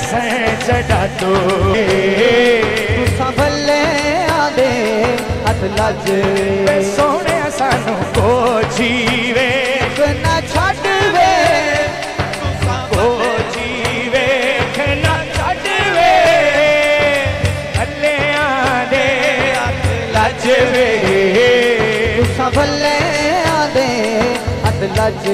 जड़ा तो संभले आदे हथ लज सोने सानू को जीवे ना छड़ वे को जीवे ना छड़वे हले आदे लजवे संभले आदे हथ लज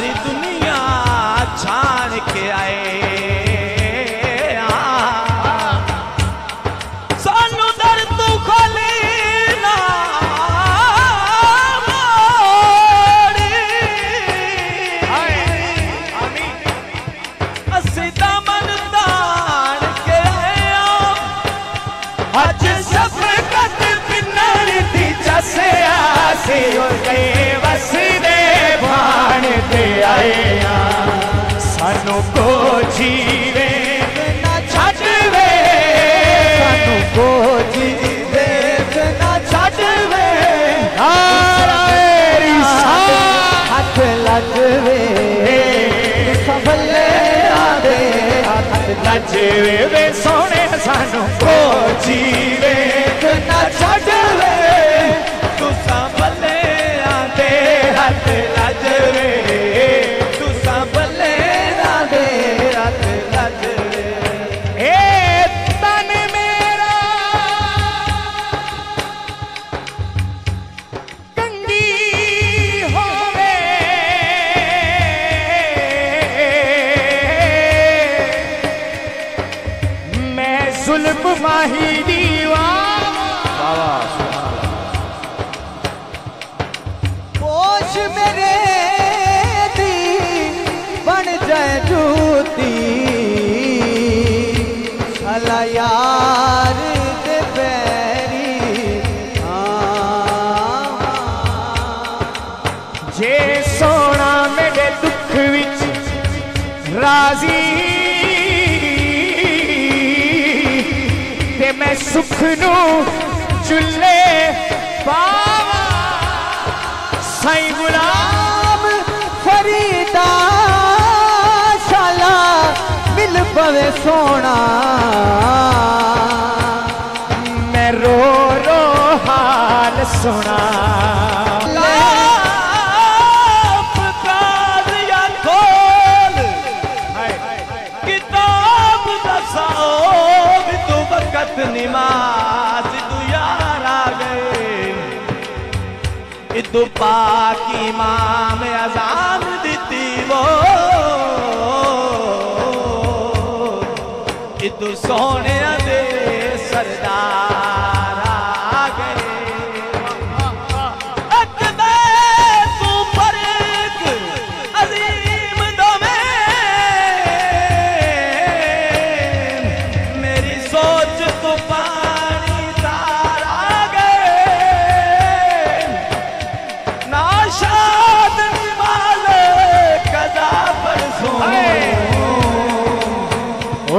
marido. ਵੇ ਸਫਲਿਆ ਦੇ ਹੱਥ ਨੱਚੇ ਵੇ ਸੋਹਣੇ ਸਾਨੂੰ ਕੋ ਜੀਵੇ। ਨਾ ਛੱਡ माही दीवा। पोश मेरे दी बन जाए जूती। भला यार सोना मेरे दुख विच राज़ी ਮੈਂ ਸੁਖ ਨੂੰ ਚੁੱਲੇ ਪਾਵਾਂ ਸਾਈਂ ਗੁਲਾਮ फरीदा शाला मिल पवे सोना ਮੈਂ ਰੋ ਰੋ ਹਾਲ ਸੁਣਾ ਲਾਪ ਕਾਰਿਆ ਖੋਲ किताब दसाओ भी तू वक़्त नमाज़ तू यार आ गए। इदु पाकी इमाम अजान दिती वो। इदु सोने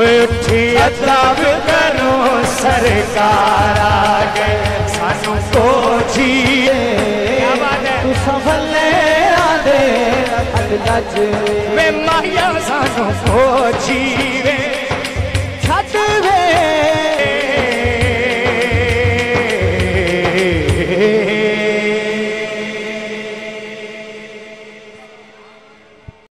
खताब करो सरकार आ गए सानू को जिए। तू संभले आदे अटलज वे माया सानू को छट वे